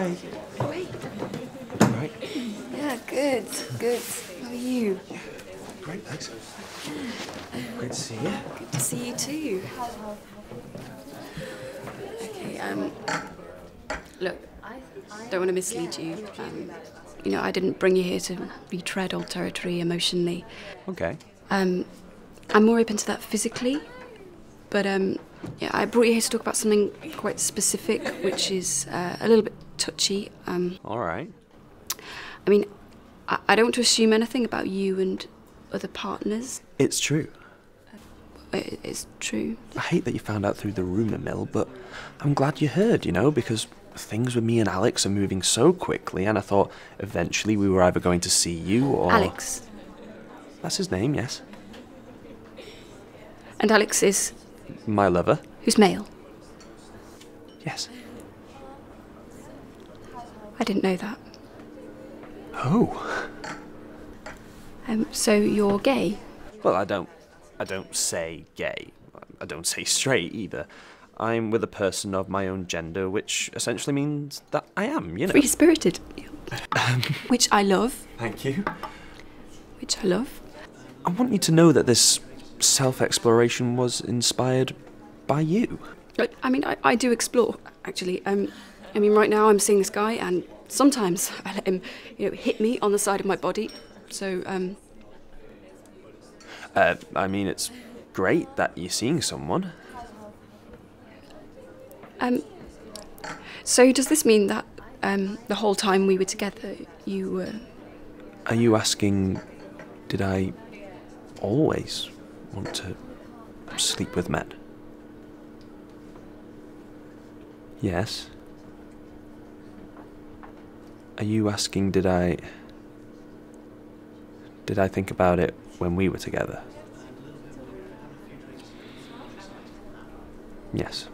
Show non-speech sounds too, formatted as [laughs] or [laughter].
Hey. Wait. Right. Yeah, good, good. How are you? Great, thanks. Great to see you. Good to see you too. Okay, um, look, I don't want to mislead you. Um, you know, I didn't bring you here to retread old territory emotionally. Okay. Um, I'm more open to that physically, but um, yeah, I brought you here to talk about something quite specific, which is uh, a little bit touchy. Um, All right. I mean, I, I don't want to assume anything about you and other partners. It's true. It, it's true. I hate that you found out through the rumour mill, but I'm glad you heard, you know, because things with me and Alex are moving so quickly, and I thought eventually we were either going to see you or. Alex. That's his name, yes. And Alex is My lover. who's male. Yes. I didn't know that. Oh. Um, so you're gay? Well, I don't. I don't say gay. I don't say straight either. I'm with a person of my own gender, which essentially means that I am, you know. Free spirited. Which I love. Thank you. Which I love. I want you to know that this self exploration was inspired by you. I mean, I, I do explore, actually. Um, I mean, right now I'm seeing this guy, and sometimes [laughs] I let him, you know, hit me on the side of my body. So, um, Uh, I mean, it's great that you're seeing someone. um, so does this mean that um, the whole time we were together, you were? Are you asking, did I always want to sleep with men? Yes. Are you asking, did I. Did I think about it when we were together? Yes.